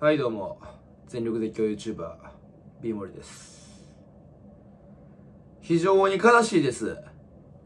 はいどうも。全力絶叫 YouTuber B 森です。非常に悲しいです。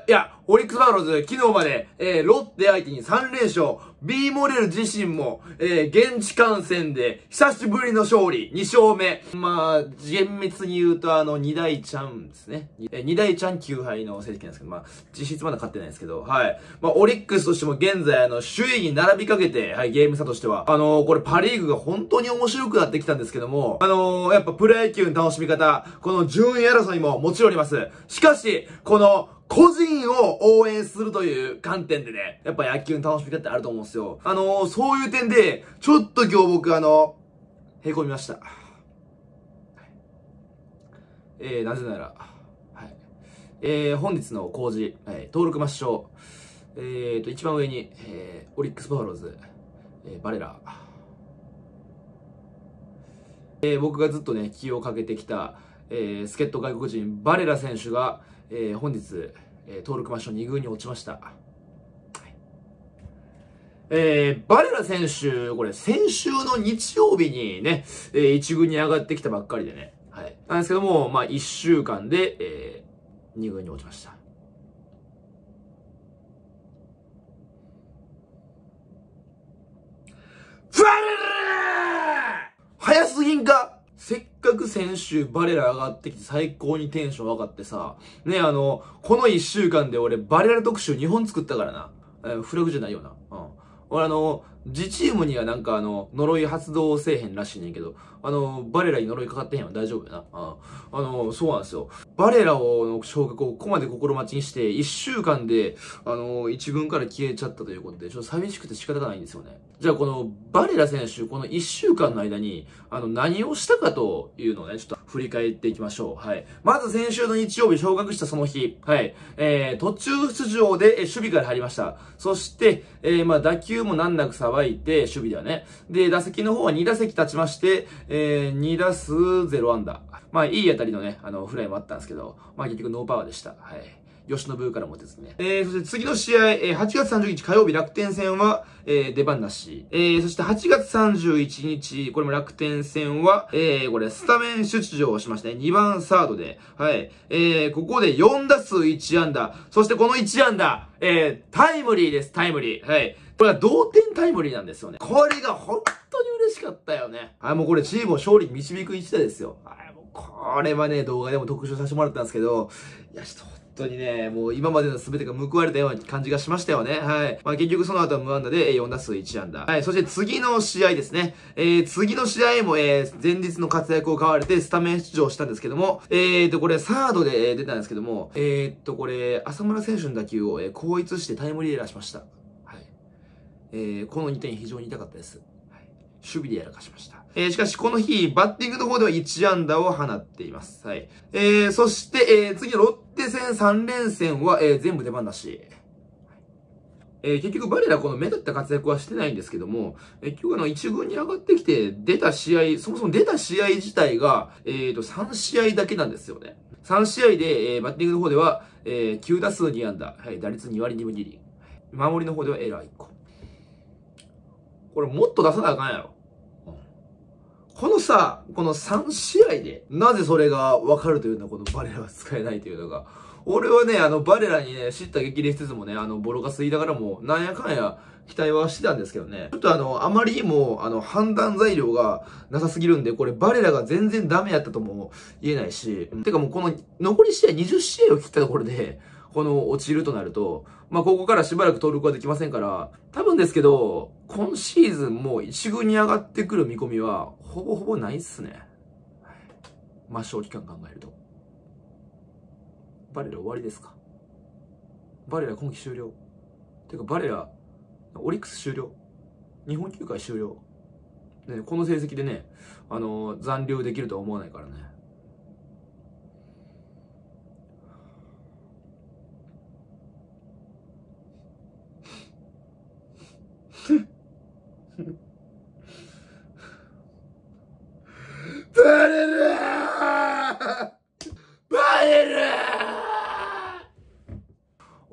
いや、オリックスバファローズ、昨日まで、えー、ロッテ相手に3連勝。B モデル自身も、えー、現地観戦で、久しぶりの勝利、2勝目。まあ、厳密に言うと、あの、2大チャンですね。えー、2大チャン9敗の成績なんですけど、まあ、実質まだ勝ってないですけど、はい。まあ、オリックスとしても現在、あの、首位に並びかけて、はい、ゲーム差としては、あのー、これパリーグが本当に面白くなってきたんですけども、あのー、やっぱプロ野球の楽しみ方、この順位争いももちろんあります。しかし、この、個人を応援するという観点でね、やっぱ野球の楽しみ方ってあると思うんですよ。あのー、そういう点で、ちょっと今日僕あの、へこみました。えー、なぜなら、はい。えー、本日の工事、はい、登録抹消。えーと、一番上に、えー、オリックスバファローズ、えー、バレラ。えー、僕がずっとね、気をかけてきた、えー、助っ人外国人、バレラ選手が、えー、本日、えー、登録場所2軍に落ちました。えー、バレラ選手、これ先週の日曜日にね、えー、1軍に上がってきたばっかりでね。はい。なんですけども、まあ1週間で、えー、2軍に落ちました。バレラ早すぎんかせっかく先週バレラ上がってきて最高にテンション上がってさ、ね、あの、この1週間で俺バレラ特集2本作ったからな。えー、フラグじゃないよな。うん。俺あの、自チームにはなんかあの、呪い発動せえへんらしいねんけど、あの、バレラに呪いかかってへんわ大丈夫やな。ああの、そうなんですよ。バレラを、の昇格をここまで心待ちにして、一週間で、あの、一軍から消えちゃったということで、ちょっと寂しくて仕方がないんですよね。じゃあこの、バレラ選手、この一週間の間に、あの、何をしたかというのをね、ちょっと振り返っていきましょう。はい。まず先週の日曜日昇格したその日、はい。えー、途中出場で、え守備から入りました。そして、えー、まあ、打球も難なくさばいて、守備ではね。で、打席の方は2打席立ちまして、えー、2打数0アンダー。まあ、いい当たりのね、あの、フライもあったんですけど、まあ、結局ノーパワーでした。はい。吉野部からもですね。えー、そして次の試合、えー、8月30日火曜日楽天戦は、えー、出番なし。えー、そして8月31日、これも楽天戦は、えー、これスタメン出場しましたね。2番サードで。はい。えー、ここで4打数1安打。そしてこの1安打、えー、タイムリーです、タイムリー。はい。これは同点タイムリーなんですよね。これが本当に嬉しかったよね。はい、もうこれチームを勝利に導く一打ですよ。はい、もうこれはね、動画でも特集させてもらったんですけど、いや、ちょっと当にね、もう今までの全てが報われたような感じがしましたよね。はい。まあ結局その後は無安打で4打数1安打。はい。そして次の試合ですね。えー、次の試合も、えー、前日の活躍を買われてスタメン出場したんですけども、えーと、これサードで出たんですけども、えーと、これ、浅村選手の打球を、えー、後逸してタイムリーエラーしました。はい。えー、この2点非常に痛かったです。はい。守備でやらかしました。えー、しかしこの日、バッティングの方では1安打を放っています。はい。えー、そして、えー、次のロッテ戦3連戦は、えー、全部出番なし。えー、結局バレラこの目立った活躍はしてないんですけども、えー、今日あの一軍に上がってきて出た試合、そもそも出た試合自体が、えーと、3試合だけなんですよね。3試合で、えー、バッティングの方では、えー、9打数2安打、はい、打率2割2分2厘。守りの方ではエラー1個。これもっと出さなあかんやろ。このさ、この3試合で、なぜそれが分かるというのはこのバレラは使えないというのが、俺はね、あの、バレラにね、知った激励しつつもね、あの、ボロカス言いながらも、なんやかんや、期待はしてたんですけどね。ちょっとあの、あまりにも、あの、判断材料がなさすぎるんで、これバレラが全然ダメやったとも言えないし、てかもうこの、残り試合20試合を切ったところで、この落ちるとなると、まあ、ここからしばらく登録はできませんから、多分ですけど、今シーズンも一軍に上がってくる見込みは、ほぼほぼないっすね。抹消期間考えると。バレラ終わりですか？バレラ今季終了。てか、バレラ、オリックス終了。日本球界終了。ね、この成績でね、あのー、残留できるとは思わないからね。バレるバレる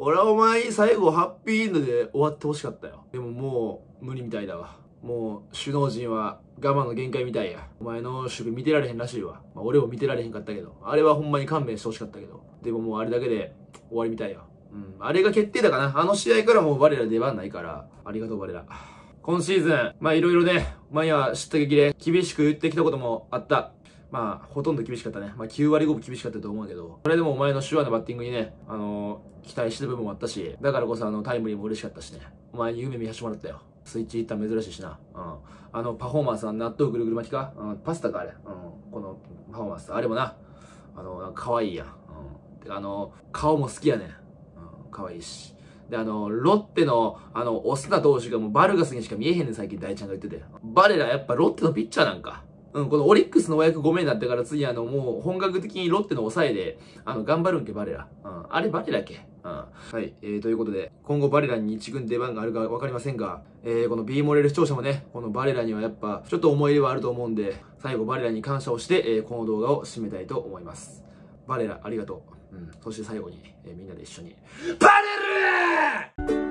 俺はお前に最後ハッピーエンドで終わってほしかったよ。でももう無理みたいだわ。もう首脳陣は我慢の限界みたいや。お前の守備見てられへんらしいわ。まあ、俺も見てられへんかったけど。あれはほんまに勘弁してほしかったけど。でももうあれだけで終わりみたいよ。うん。あれが決定だかな。あの試合からもう我ら出番ないから。ありがとう我ら。今シーズン、まあいろいろね、前は知った激で厳しく言ってきたこともあった。まあ、ほとんど厳しかったね。まあ、9割5分厳しかったと思うけど、それでもお前の手話のバッティングにね、あのー、期待してる部分もあったし、だからこそあの、タイムリーも嬉しかったしね。お前に夢見させてもらったよ。スイッチいったん珍しいしな。うん。あの、パフォーマンスは納豆ぐるぐる巻きか？うん、パスタかあれ。うん。このパフォーマンス。あれもな、あの、か可愛いやん。うん。てかあの、顔も好きやねん。うん。可愛いし。で、あの、ロッテの、あの、オスナ投手がもうバルガスにしか見えへんねん、最近大ちゃんが言ってて。バレラやっぱロッテのピッチャーなんか。うん、このオリックスのお役5名になってから次あのもう本格的にロッテの抑えで、あの、頑張るんけ、バレラ。うん。あれバレラっけ？うん。はい。えー、ということで、今後バレラに一軍出番があるかわかりませんが、えー、この B モレル視聴者もね、このバレラにはやっぱ、ちょっと思い入れはあると思うんで、最後バレラに感謝をして、えー、この動画を締めたいと思います。バレラ、ありがとう。うん。そして最後に、えー、みんなで一緒に、バレル